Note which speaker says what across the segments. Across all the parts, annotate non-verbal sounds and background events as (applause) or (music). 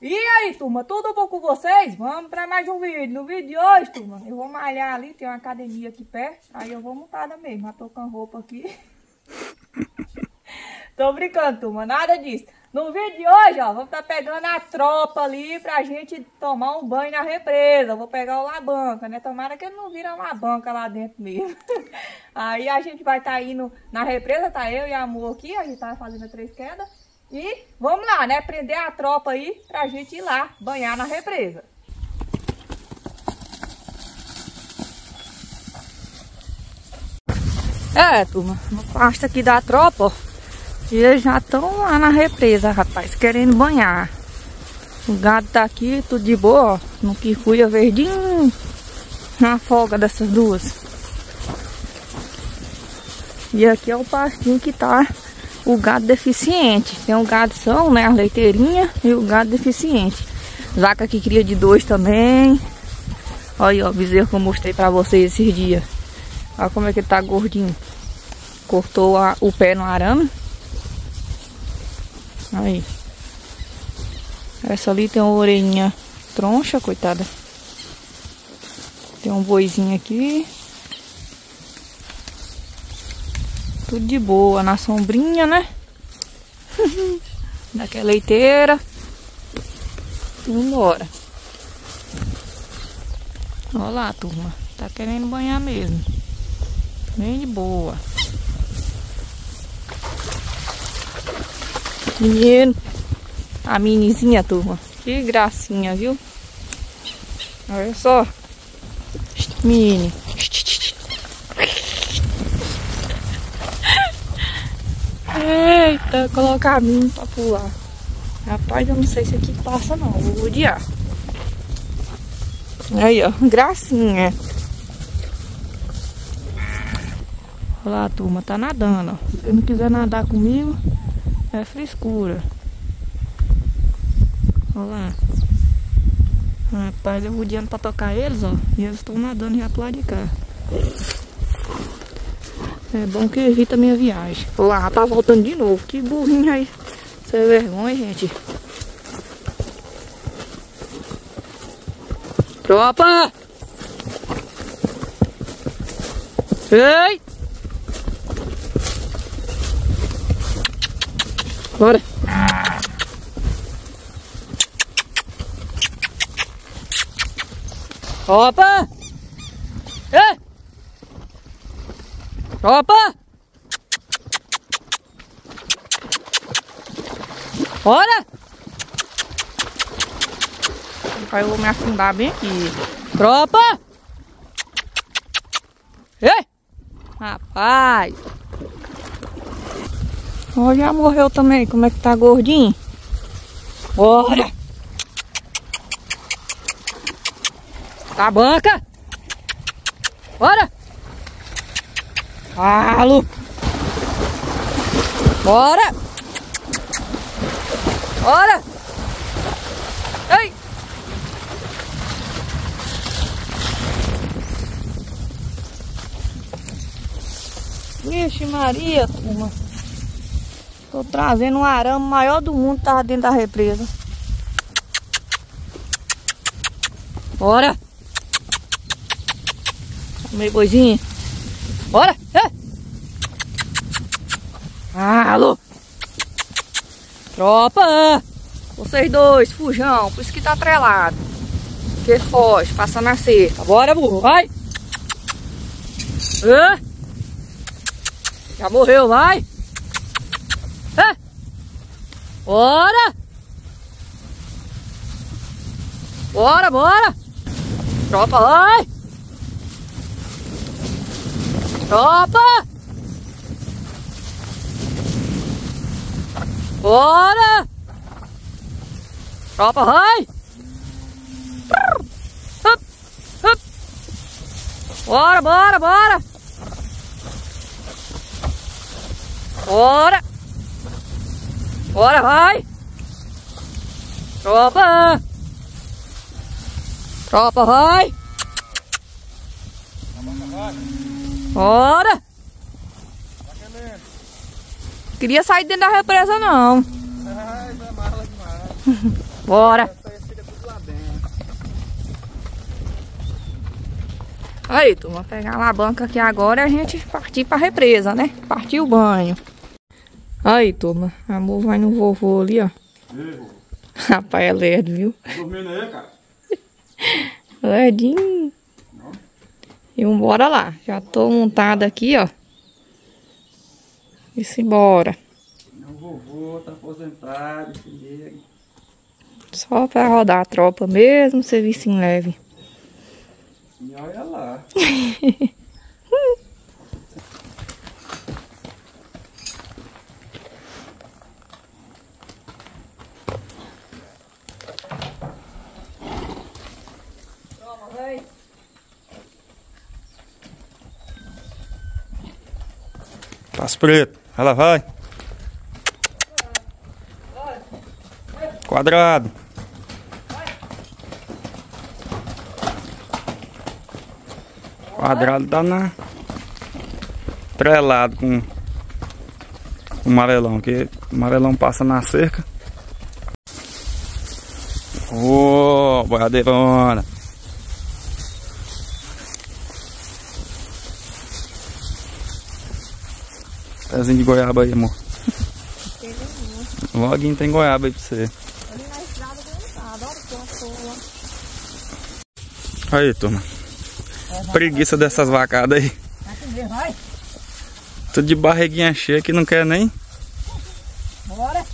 Speaker 1: E aí, turma, tudo bom com vocês? Vamos para mais um vídeo. No vídeo de hoje, turma, eu vou malhar ali, tem uma academia aqui perto. Aí eu vou montada mesmo, já tô com roupa aqui. (laughs) tô brincando, turma, nada disso. No vídeo de hoje, ó, vamos estar tá pegando a tropa ali pra gente tomar um banho na represa. vou pegar o labanca, né? Tomara que ele não vira uma banca lá dentro mesmo. (laughs) Aí a gente vai estar tá indo na represa, tá eu e a Amor aqui, a gente tá fazendo três quedas. E vamos lá, né? Prender a tropa aí pra gente ir lá banhar na represa. É, turma, no pasto aqui da tropa, ó. E eles já estão lá na represa, rapaz, querendo banhar. O gado tá aqui, tudo de boa, ó. No que fui a verdinho. Na folga dessas duas. E aqui é o pastinho que tá o gado deficiente. Tem o gado são, né? A leiteirinha e o gado deficiente. Zaca que cria de dois também. Olha aí, ó, o bezerro que eu mostrei pra vocês esses dias. Olha como é que ele tá gordinho. Cortou a, o pé no arame. Aí. Essa ali tem uma orelhinha troncha, coitada. Tem um boizinho aqui. Tudo de boa, na sombrinha, né? (laughs) Daquela leiteira. Vambora. Olha lá, turma. Tá querendo banhar mesmo. Bem de boa. Menino. A minizinha, turma. Que gracinha, viu? Olha só. Mini. Eita, colocar mim pra pular. Rapaz, eu não sei se aqui passa não, vou odiar. Aí, ó, gracinha. Olha lá, turma, tá nadando, ó. Se não quiser nadar comigo, é frescura. Olha lá. Rapaz, eu rodeando pra tocar eles, ó. E eles estão nadando já pro lado de cá. É bom que evita a minha viagem. Lá, tá voltando de novo. Que burrinho aí. Isso é vergonha, gente. Tropa! Ei! Bora! Opa! Ei! Opa! Olha! Aí eu vou me afundar bem aqui. Tropa! Ei! Rapaz! Já morreu também. Como é que tá gordinho? Bora! Tá banca! Bora! Falo! Bora! Bora! Ei! Vixe Maria, turma. Tô trazendo um arame maior do mundo, tava dentro da represa. Bora! Meio boizinho. Bora! É. Alô! Tropa! Vocês dois, fujão, por isso que tá atrelado. Que foge, passa na cerca. Bora, burro, vai! É. Já morreu, vai! É. Bora! Bora, bora! Tropa, vai! Tropa! Bora! Tropa, vai! Hup, hup. Bora, bora, bora! Bora! Bora, vai! Tropa! Tropa, vai! Bora! Queria sair dentro da represa não.
Speaker 2: Ai, é mala demais. (laughs)
Speaker 1: Bora. Aí, turma, pegar uma banca aqui agora e a gente partir pra represa, né? Partir o banho. Aí, turma, amor vai no vovô ali, ó. (laughs) Rapaz, é lerdo, viu?
Speaker 2: Dormindo aí, cara? (laughs)
Speaker 1: Lerdinho. E bora lá. Já tô montada aqui, ó. E simbora.
Speaker 2: Meu vovô tá aposentado, filho.
Speaker 1: Só pra rodar a tropa mesmo, serviço em leve.
Speaker 2: E olha lá. (laughs) preto. Ela vai. Quadrado. Quadrado dá na. Trelado com o amarelão, que o amarelão passa na cerca. Ô, oh, boiadeirona. Pezinho de goiaba aí, amor. Loguinho tem goiaba aí pra você. Aí, turma. Preguiça dessas vacadas aí. Tudo de barriguinha cheia que não quer nem.
Speaker 1: Bora.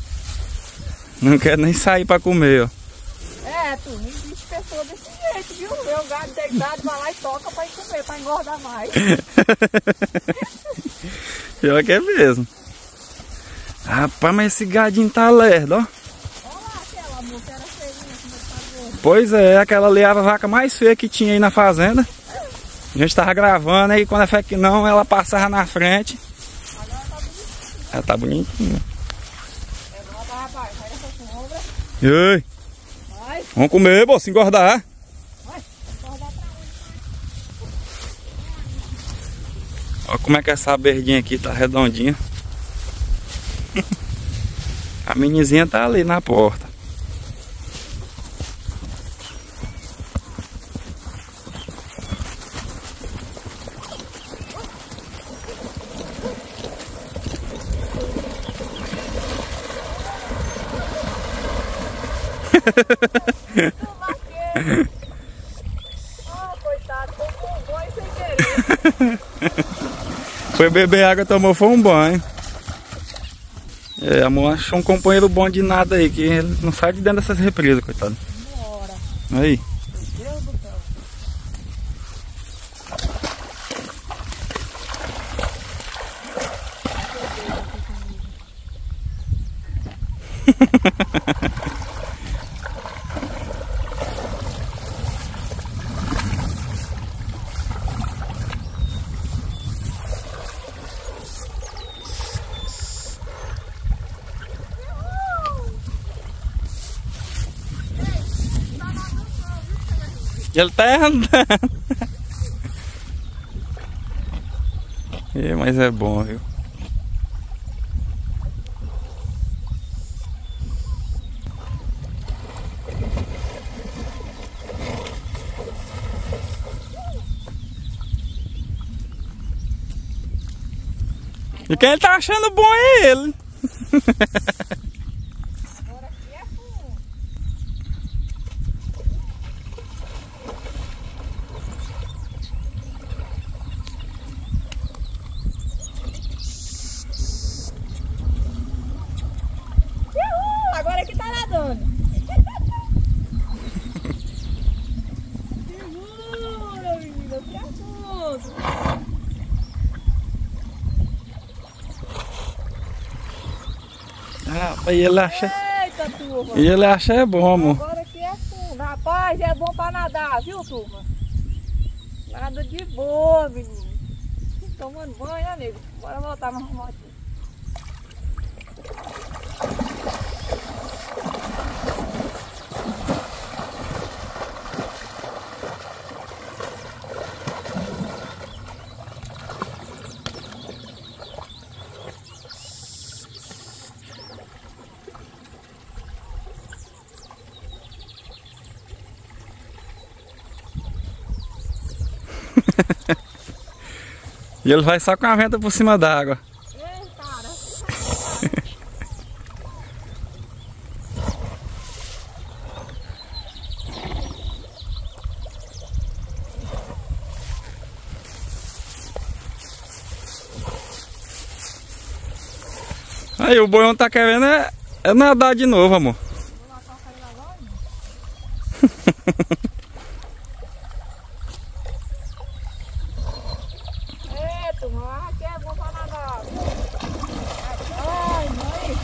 Speaker 2: Não quer nem sair pra comer, ó.
Speaker 1: É, tu, me diz pessoa desse jeito, viu? O gado deitado, vai lá e toca pra ir comer, pra engordar mais. (laughs)
Speaker 2: Pior que é mesmo. Rapaz, mas esse gadinho tá lerdo, ó.
Speaker 1: Olha lá aquela gorda.
Speaker 2: Pois é, aquela ali é a vaca mais feia que tinha aí na fazenda. A gente tava gravando aí, quando é que não, ela passava na frente.
Speaker 1: Agora tá bonitinho.
Speaker 2: Ela tá bonitinha.
Speaker 1: É bom, rapaz, sai.
Speaker 2: E aí?
Speaker 1: Vai,
Speaker 2: Vamos comer, pô, se engordar.
Speaker 1: vai. Engordar pra onde?
Speaker 2: Olha como é que essa berdinha aqui tá redondinha. A menizinha tá ali na porta. (laughs)
Speaker 1: Ah, coitado, tomou um banho sem querer.
Speaker 2: Foi beber água, tomou, foi um banho. É, amor, achou um companheiro bom de nada aí, que ele não sai de dentro dessas represas, coitado.
Speaker 1: Bora.
Speaker 2: Aí.
Speaker 1: Meu Deus do céu.
Speaker 2: Ele tá andando. É, (laughs) mas é bom, viu? E quem ele tá achando bom é ele. (laughs)
Speaker 1: Agora aqui é fundo. Nadando. Segura, menina, que é fundo.
Speaker 2: Ah, e ele acha,
Speaker 1: Eita, turma.
Speaker 2: e ele acha é bom, amor.
Speaker 1: Agora aqui é fundo. Rapaz, é bom pra nadar, viu, turma? Nada de boa, menino. Tomando banho, né, nego? Bora voltar no motinho.
Speaker 2: E ele vai só com a venta por cima.
Speaker 1: Ei, cara.
Speaker 2: Aí o boião tá querendo é, é nadar de novo, amor.
Speaker 1: Vou lá tocar ele agora. Eita, mano, aqui é bom pra nadar. Ai, mãe.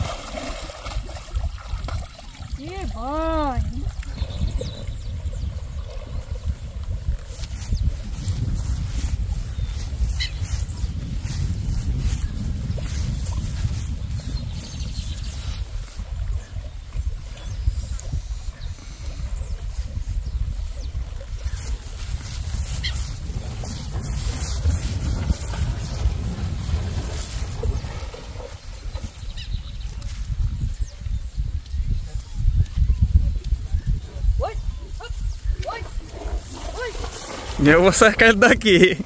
Speaker 1: Que banho. Oi, oi, oi,
Speaker 2: Eu vou cercar ele daqui.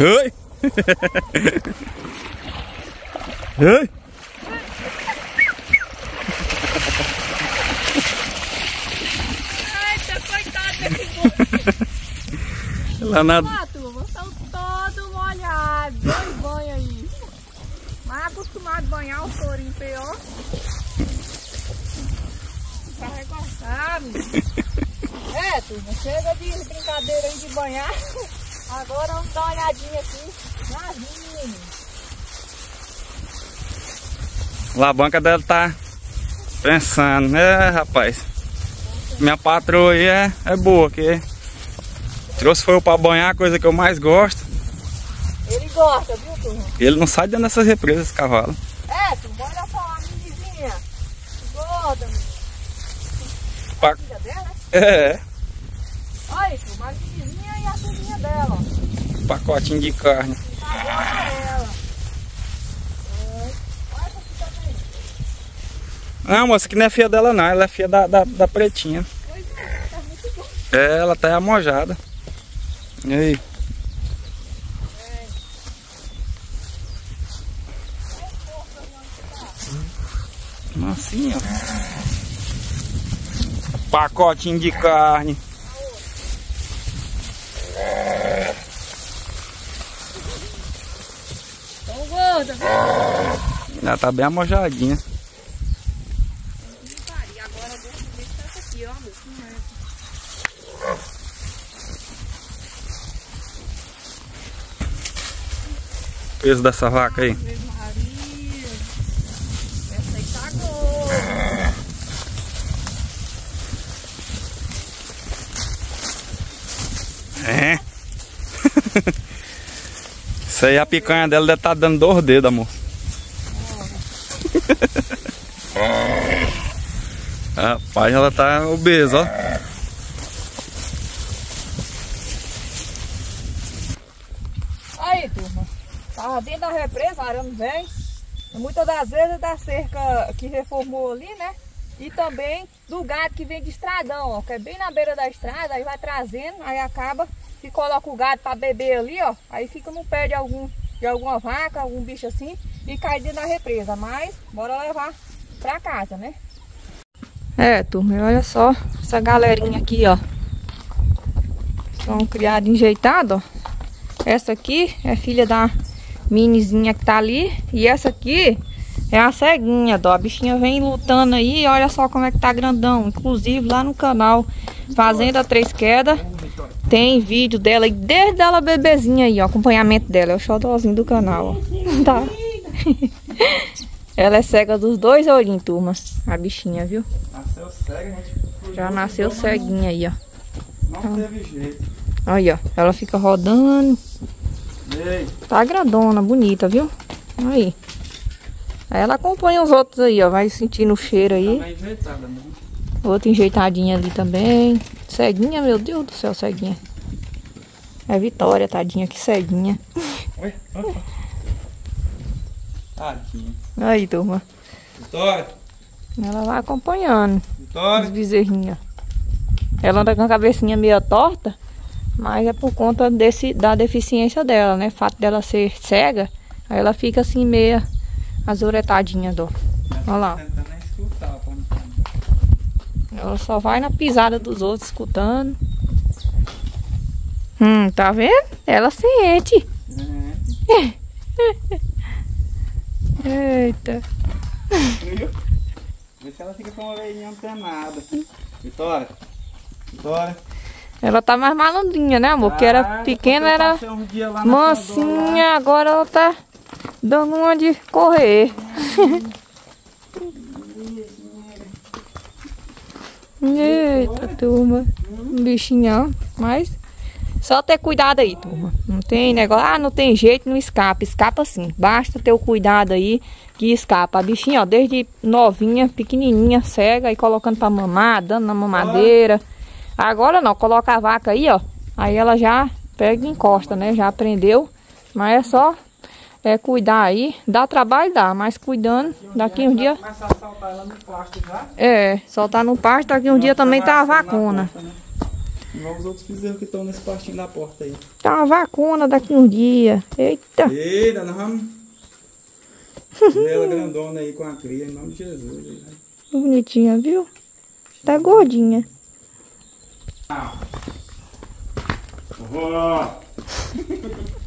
Speaker 2: Oi! Oi!
Speaker 1: Eita, coitado desse.
Speaker 2: Lá na...
Speaker 1: Ó, turma, estão todos molhados. Dois banhos aí. Mas acostumado a banhar o tourinho pior. Recortar, menino. É, turma, chega de brincadeira aí de banhar. (laughs) Agora vamos dar uma olhadinha aqui nas minhas.
Speaker 2: Lá a banca dela tá pensando, né, rapaz? Minha patroa aí é, é boa, que trouxe foi eu pra banhar, coisa que eu mais gosto.
Speaker 1: Ele gosta, viu, turma?
Speaker 2: Ele não sai dentro dessas represas, esse cavalo.
Speaker 1: É, turma, olha só a minizinha. Gorda, menina.
Speaker 2: Pa-
Speaker 1: Filha dela, né?
Speaker 2: É,
Speaker 1: Olha aí, turma, a minizinha e a filhinha dela, ó.
Speaker 2: pacotinho de carne.
Speaker 1: Tá.
Speaker 2: Não, moça, que não é filha dela não, ela é filha da, da, da pretinha.
Speaker 1: Pois é, tá muito bom.
Speaker 2: É, ela tá amojada. E aí? Assim, ó. Pacotinho de carne. Ela tá bem amojadinha. Peso dessa vaca aí.
Speaker 1: Ave Maria. Essa aí tá gorda.
Speaker 2: É. Isso aí a picanha dela deve estar dando dois dedos, amor. (laughs) Rapaz, ela tá obesa, ó.
Speaker 1: Aí, turma. Tava dentro da represa, arame velho. E Muitas das vezes da cerca que reformou ali, né? E também do gado que vem de estradão, ó. Que é bem na beira da estrada, aí vai trazendo, aí acaba e coloca o gado pra beber ali, ó. Aí fica no pé de algum de alguma vaca, algum bicho assim, e cai dentro da represa. Mas bora levar pra casa, né? É, turma, olha só essa galerinha aqui, ó. São criados enjeitados, ó. Essa aqui é filha da minizinha que tá ali. E essa aqui é a ceguinha, ó. A bichinha vem lutando aí. Olha só como é que tá grandão. Inclusive lá no canal Fazenda Três Quedas. Tem vídeo dela aí, desde ela bebezinha aí, ó. Acompanhamento dela. É o xodózinho do canal, ó. Tá. (laughs) ela é cega dos dois olhinhos, turma. A bichinha, viu?
Speaker 2: Nasceu cega, gente.
Speaker 1: Já nasceu ceguinha aí, ó.
Speaker 2: Não teve jeito.
Speaker 1: Aí, ó. Ela fica rodando.
Speaker 2: Ei,
Speaker 1: Tá grandona, bonita, viu? Aí. Aí ela acompanha os outros aí, ó. Vai sentindo o cheiro aí.
Speaker 2: tá bem né?
Speaker 1: Outra enjeitadinha ali também. Ceguinha, meu Deus do céu, ceguinha. É Vitória, tadinha, que ceguinha.
Speaker 2: Oi, opa. Tadinha.
Speaker 1: Aí, turma.
Speaker 2: Vitória,
Speaker 1: Ela vai acompanhando os
Speaker 2: Vitória.
Speaker 1: bezerrinhos. Ela anda com a cabecinha meio torta, mas é por conta desse, da deficiência dela, né? O fato dela ser cega, aí ela fica assim meia azuretadinha, dó. Olha lá. Ela só vai na pisada dos outros escutando. Hum, tá vendo? Ela sente. É. (laughs) Eita.
Speaker 2: Vê se ela fica com a orelhinha antenada. Vitória. Vitória.
Speaker 1: Ela tá mais malandrinha, né, amor? Porque era
Speaker 2: Ah,
Speaker 1: pequena, era
Speaker 2: passei um dia lá na
Speaker 1: mansinha, agora ela tá dando uma de correr. Eita, turma. Um bichinhão. Mas só ter cuidado aí, turma. Não tem negócio, ah, não tem jeito, não escapa. Escapa sim. Basta ter o cuidado aí que escapa. A bichinha, ó, desde novinha, pequenininha, cega e colocando pra mamar, dando na mamadeira. Agora não, coloca a vaca aí, ó. Aí ela já pega e encosta, né? Já aprendeu. Mas é só é, cuidar aí. Dá trabalho, dá. Mas cuidando, daqui um dia...
Speaker 2: A saltar ela no plástico já.
Speaker 1: É, soltar no pasto, daqui um dia também tá uma vacuna.
Speaker 2: Igual os outros bezerros que estão nesse pastinho da porta aí.
Speaker 1: Tá uma vacuna daqui um dia. Eita.
Speaker 2: Eita, nós vamos. Ela grandona aí com a cria, em nome de Jesus. né?
Speaker 1: Bonitinha, viu? Tá gordinha.
Speaker 2: Ó, (laughs)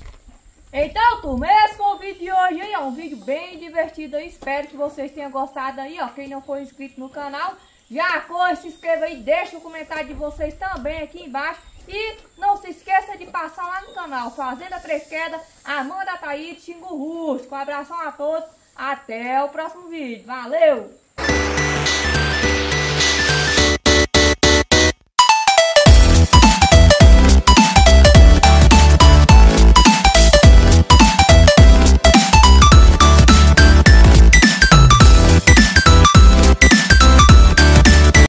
Speaker 1: Então, turma, esse foi o vídeo de hoje ó. Um vídeo bem divertido. Espero que vocês tenham gostado aí, ó. Quem não for inscrito no canal, já corre, se inscreva aí, deixa o comentário de vocês também aqui embaixo. E não se esqueça de passar lá no canal Fazenda Três Quedas, Amanda Taíde, Xingu Rústico. Um abração a todos, até o próximo vídeo. Valeu!